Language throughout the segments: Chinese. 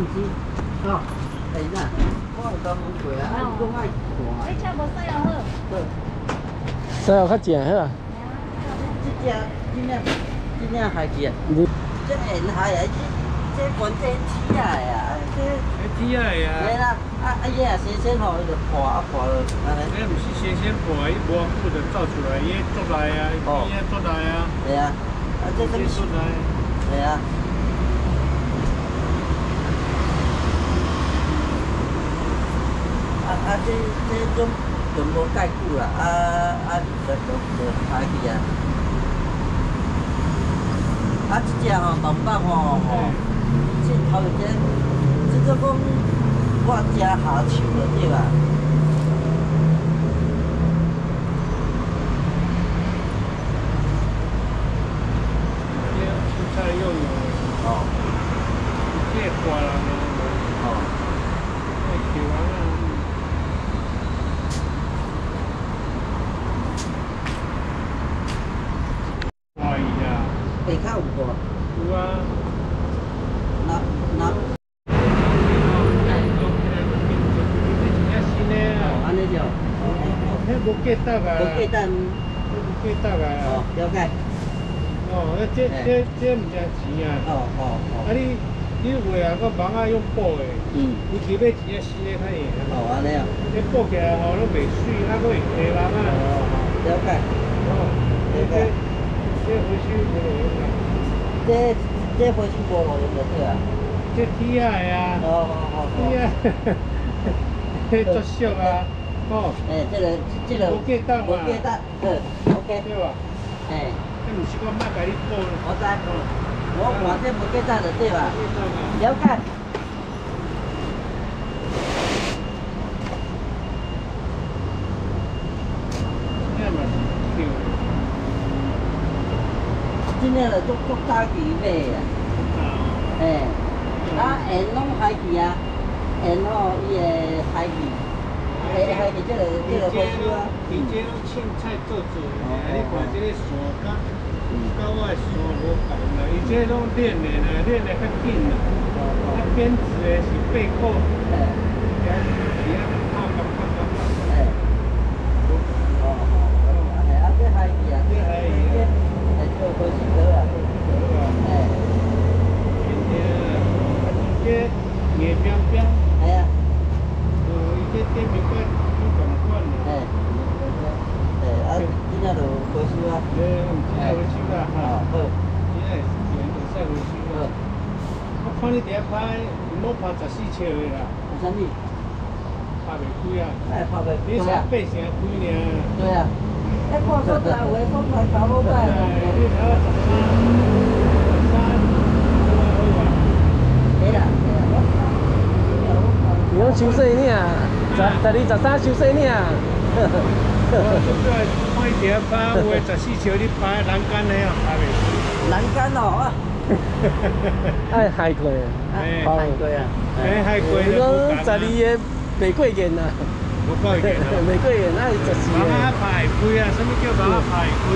唔是，哦，哎呐，我有当问过啊，啊，你讲爱看，你车无使用好。好，所以较正好啊。这只这领这领海鸡啊，你这沿海啊，这这关这铁啊呀，这。天啊嘿呀！啦，啊啊伊啊新鲜吼，伊就破啊破落，安尼。那不是先先破，伊无不的造出来，伊做来啊，伊做来啊，系啊，啊这什么？伊做来。系啊。啊啊这这种全部解久啦，啊啊就就就歹去啊。啊，这只吼东北吼吼，这头一只，这个讲我食下手了对吧？这蔬菜又有，哦这花人啊，哦。这球啊，花伊啊，下骹有无？有啊。南南新的啊，安尼就，迄无价值啊，无鸡蛋，无价值啊哦，。了解，哦，这这这唔值钱啊。哦哦啊哦，你你话啊，个网啊用补的，嗯，有时买一个新的较赢。哦安尼啊，你补起来吼，拢袂水，啊，佫会黑网啊。了解，哦，这这这回收无路用啊，这 这回去无路用就对啊，这铁啊的啊，哦哦哦铁哦，啊，迄作俗啊，哦，诶，这个这个无鸡蛋嘛。无鸡蛋，嗯，OK，对吧？诶，这毋是我莫甲你补了，我知，我看这无鸡蛋就对吧？鸡蛋啊，了解，这嘛是扣今天就足足早期买啊，啊。诶，啊，沿拢海鱼啊，沿吼伊个海鱼，海海鱼即个即个回收啊，伊这拢凊彩做做的，啊你看这个线甲甲我的线无共啦，伊这拢练的啦，练的较紧啦。啊编织的是八块，诶。也是是啊，拍拍拍拍拍。哎，哦哦，哎，啊，这海鱼啊，这海鱼，这哎，做回心得啊，哎，这硬冰冰，哎呀，呃，伊这店面管不共款哎，啦。哎，啊，今仔就回收啊，这毋是回收啦，哦，哈，好，这是原会使回收好啦。，我看你第一拍，唔好拍十四尺的啦，啥物？拍袂开啊。哎，拍袂你才对啊，八成开尔。对啊，你头十三，十三，好啊好啊。对啦，对啦，我你拢收细领，十十二十三收细领。我主要看伊第一拍，有诶十四尺你拍栏杆的哦，拍袂栏杆哦，啊，爱海龟，哎好海龟啊，哎，海龟你讲十二个玫瑰眼呐，不够一点啊。玫瑰眼爱十四马啊个。拍开啊，什么叫马啊拍开？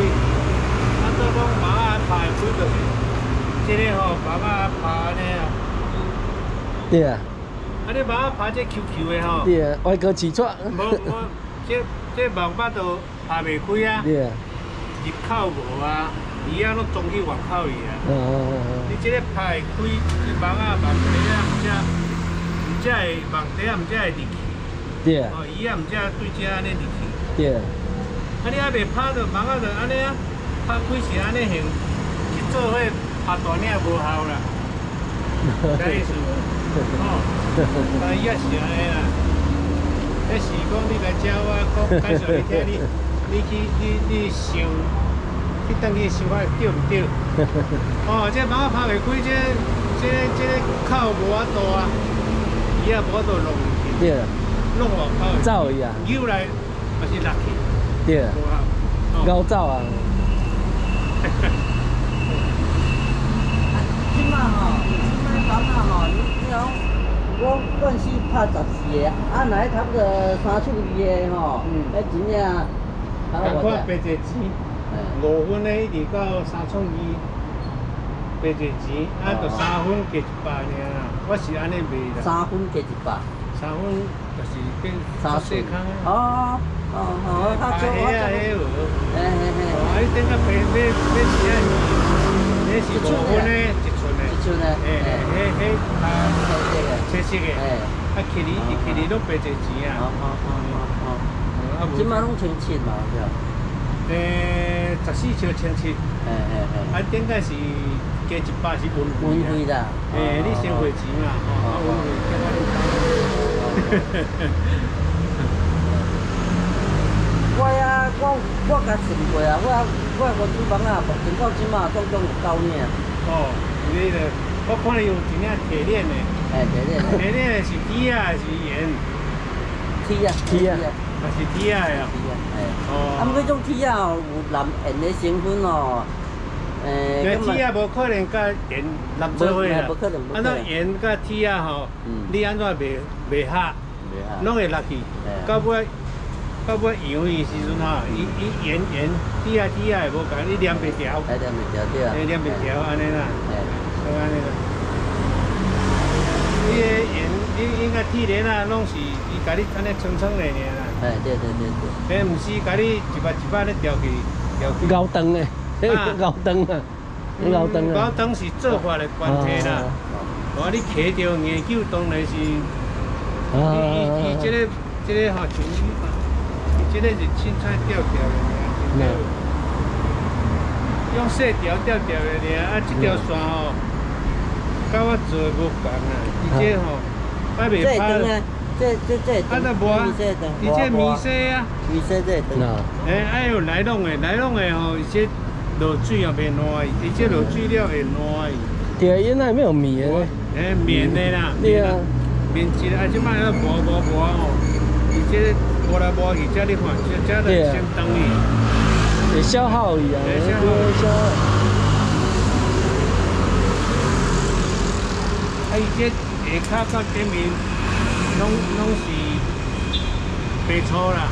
啊，做讲马啊拍开就是，这个吼马啊拍安尼啊，对啊，啊你马啊拍这 QQ 的吼，对啊，外国起错。无无，这这网巴都拍袂开啊，对啊，入口无啊，鱼啊拢装去外口去啊。你这个拍开，你网啊网底啊，毋只毋只会网底啊，毋只会入去，对啊，哦，伊也毋只对这安尼入去。对啊，啊，你还袂拍着网啊，就安尼啊，拍开是安尼行，去做伙拍大领无效啦，啥意思？哦，啊伊也是安尼啦。迄是讲你来教我，讲介绍你听，你 你去你你想，去当去想看对毋对？哦，这网啊拍袂开，这这这个口无法度啊，伊也无法度弄对啊，弄外口的，走伊啊，扭来也是落去，对。啊，无效。哦。高走啊，即摆吼，即摆房啊吼，你你讲，我惯是拍十四个，啊，若迄差不多三寸二个吼，嗯。迄真正差赶。快白一钱，哎五分的一直到三创二，白一钱，啊，就三分加一百尔啦。我是安尼卖啦，三分加一百，三分就是变三细坑啊。哦哦哦，我较少我啊，迄啊，迄较有。嘿嘿嘿，哦，啊，你等下买买买钱啊？你是五分的，一寸的。一寸的，诶，嘿，迄迄啊，这个，切色的。嘿，啊，去年去年都白一钱啊。好好好好好，啊，无即摆拢千七嘛，对吧？诶，十四 triệu 千七，嘿嘿嘿，啊，顶个是加一百是运费。啦，诶，你先汇钱嘛，吼，啊，运费加我 啊我呀，我我甲算过啊，我我五金房啊，目前到即马总共有九领，哦，你个，我看你有一领铁链的，哎，对对对，铁链的是铁啊，还是盐？铁啊，铁啊还是铁啊呀？铁啊，哎。啊，哦。毋过种铁啊有蓝盐的成分哦，诶，那铁啊，无可能甲盐合做伙啦。啊，那盐甲铁啊吼嗯，你安怎袂袂合？拢会落去嘿。到尾到尾油的时阵吼，伊伊盐盐铁啊铁啊会无共，你黏袂牢，哎，两面条对啊，你黏袂牢安尼啦，哎，就安尼啦。你个盐，你应该铁链啊，拢是伊甲你安尼层层的尔啦。哎，对对对对，迄毋是甲你一摆一摆咧调去调去。高灯诶，啊高灯啊，高灯啊。老，灯是做法的关系啦。我你摕着研究当然是，伊啊伊伊即个这个吼像伊伊这个是凊彩钓钓的尔，用细条调调的尔，啊，这条线吼，甲我做的无共啊，伊这吼，啊这袂歹这这这啊，那无啊，伊这米色啊，米色这灯，那诶，还有来弄的，来弄的吼，伊这落水也袂烂伊，伊这落水了会烂。伊。铁烟那没有米的呢，诶，棉的啦，对啊，棉质的，啊，即摆要磨磨磨哦，伊这磨来磨去，这你看，这这就先等伊。也消耗一样，也消耗。消耗。啊，伊这下骹到顶面，拢拢是白粗啦。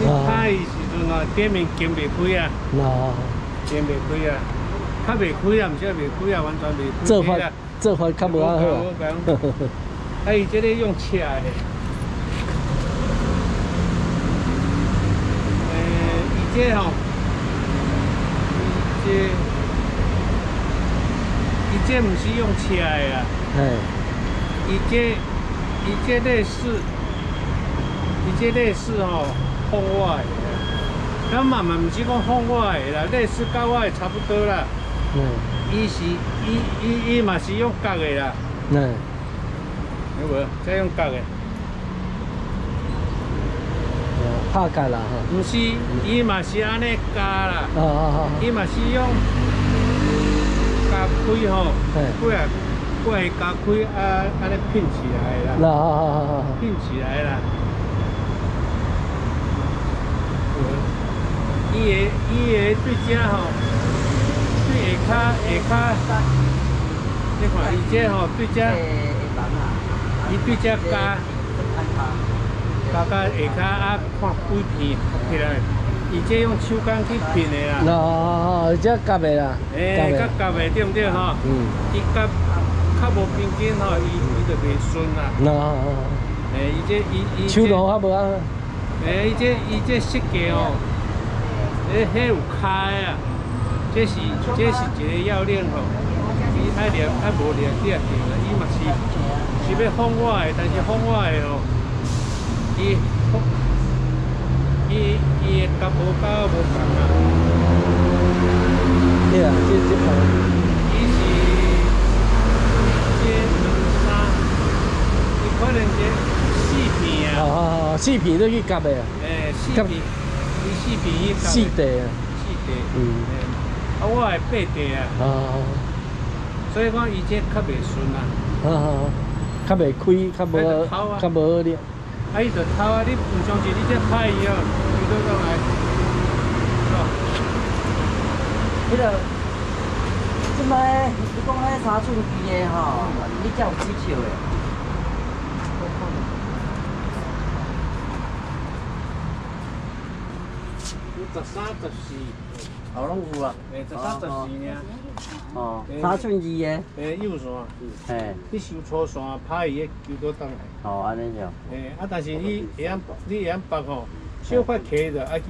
你拍的时阵啊，顶面经袂开啊，那经袂开啊，较袂开啊，毋是袂开啊，完全袂开。这块这块看不到好啊。啊，伊这个用车的。诶，伊这吼，伊这，伊这毋是用车的啦，哎，伊这，伊这类似，伊这类似吼，放我的啦。咱嘛嘛毋是讲放我的啦，类似甲我的差不多啦。嗯，伊是，伊伊伊嘛是用角的啦，嗯有无？再用角的。怕改了哈。毋是，伊嘛是安尼加啦，哦哦哦！伊嘛是用加开吼，嘿过来过来加开啊，安尼拼起来的那啦，啊啊啊啊！拼起来啦。伊的伊的对遮吼，对下骹下骹，你看伊这吼对遮，诶，房啊，伊对遮加加加下骹啊，看几片起来，伊这用手工去拼的啦。那啊啊啊！这夹的啦，诶，甲夹的对毋对吼？嗯，伊夹较无平均吼，伊伊就袂顺啦。那啊啊诶，伊这伊伊啊！手路较无啊。诶，伊这伊这设计吼，诶，迄有开啊，这是这是一个要领吼，伊爱练爱无练你也定啦，伊嘛是是要放我的，但是放我的吼，伊伊伊的夹无夹无共啊。对啊，这这块。伊是这两三，伊可能这四片啊啊，啊啊！四片都去夹的啊，诶，四片，伊四片伊四地啊。四地，嗯嗯，啊，我系八地啊，啊。所以讲伊这较袂顺啊，啊啊！较袂开，较无较无好哩。啊，伊就偷啊，你唔相信你这拍伊哦，伊都讲来，哦，迄个，即摆你讲迄三寸机的吼，你才有几笑的？十三十四，哦，拢有啊。诶，十三十四呢。哦，三寸二的。诶，幼线。嘿。你收粗线，拍伊个球倒转来。哦，安尼就。诶，啊，但是你会晓，你会晓拔吼，小块起着啊去。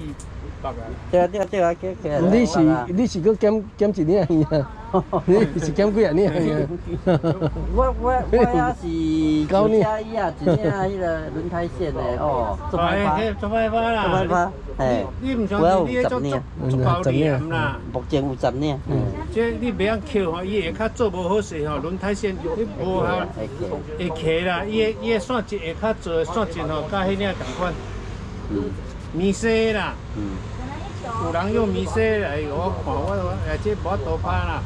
对啊对啊对啊。你是你是搁减减一领 去啊？你是减几啊领去啊？我我我也是九加一啊，一领迄个轮胎线的哦，做歹发，做歹发啦，做歹发，嘿，你唔像你迄种做做包黏啦，目前有十领，嗯，即你袂晓扣吼，伊下骹做无好势吼，轮胎线你无效，会起啦，伊个伊个线节会较做线节吼，甲迄领同款，嗯，米色啦，嗯，有人用米色来我看我我，而且无多拍啦。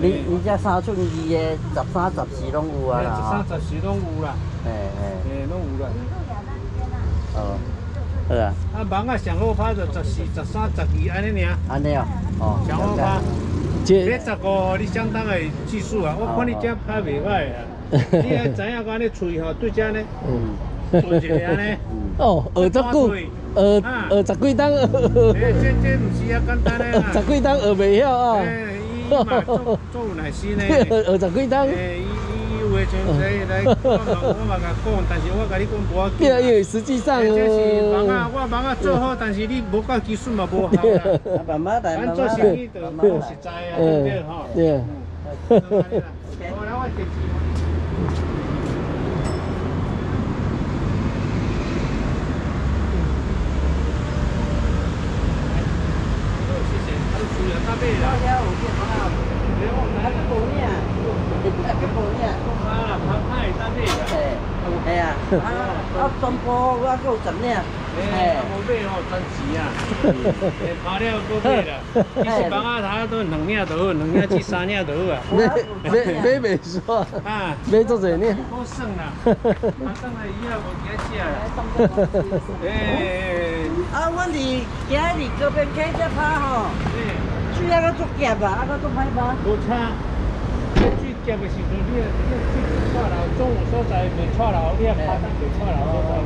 你你这三寸二的十三、十四拢有啊啦，十三、十四拢有啦，嘿嘿，嘿，拢有啦。哦，好啊。啊，网啊上好拍就十四、十三、十二安尼尔。安尼哦，哦，上好拍。这十五你相当的技术啊，我看你这拍袂歹啊。你还知影讲你喙吼对这呢？嗯，对一下呢。哦，学足久，学 学十几档。诶，这这唔是啊简单的啦。十几档学袂晓啊。做做耐心呢，二十几单。诶，伊伊有诶像来来，我我嘛甲讲，但是我甲你讲无要紧。对啊，因为实际上，这是网啊，我网啊做好，但是你无够技术嘛无效啦。慢慢来，慢慢来。咱做生意就讲实在啊，对不对吼？对。好，来我电池。系啊，啊，全部我还有十领，哎，无买哦赚钱啊，哎，拍了够买啦，其实帮啊他都两领就好，两领至三领就好啊。买买买袂煞，啊，买做侪领。好算啦，以后无加食啦。哎，啊，阮是今日这边开只拍吼，水那个足夹啊，啊个足歹吧。无差。去夹的时阵，你你去串楼，中午所在卖串楼，你啊拍单卖串楼所在。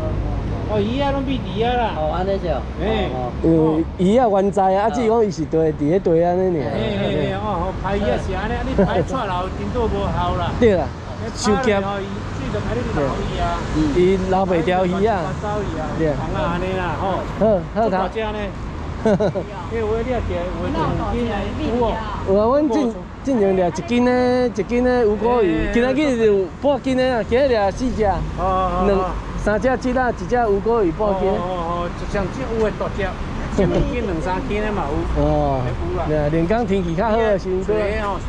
哦，鱼啊，拢比鱼啊啦。哦，安尼就。哎。嗯，鱼啊原在啊，啊只讲伊是对伫咧地安尼尔。嘿嘿嘿，哦，排鱼啊是安尼，你拍串楼真多无效啦。对啦。收夹。水就拍你捞鱼啊。伊捞袂条鱼啊。对。啊，安尼啦，吼。好，好头。因为我你也见，我从今来有哦。有啊，阮进。正常掠一斤的，一斤的乌龟鱼，今仔日就半斤的啊，今日掠四只，两三只鸡蛋，一只乌龟鱼半斤。哦哦，就像这有的大只，一斤两三斤的嘛有。哦，有啦。对，连江天气较好的时阵。对哦，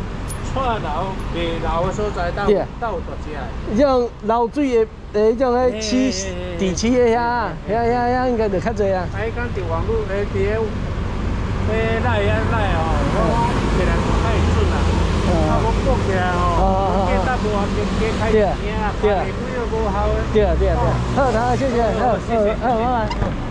串流未流的所在，到到大只。种流水的，诶，种诶起地起的遐，遐遐遐应该就较济啊。哎，讲伫网络诶，伫诶，诶，来啊来哦，我起来看太准啦。啊，我过起来哦，啊，加加开钱啊，开几个无效的。对啊对啊对啊，好，好，谢谢，好，好，好，拜拜。再见。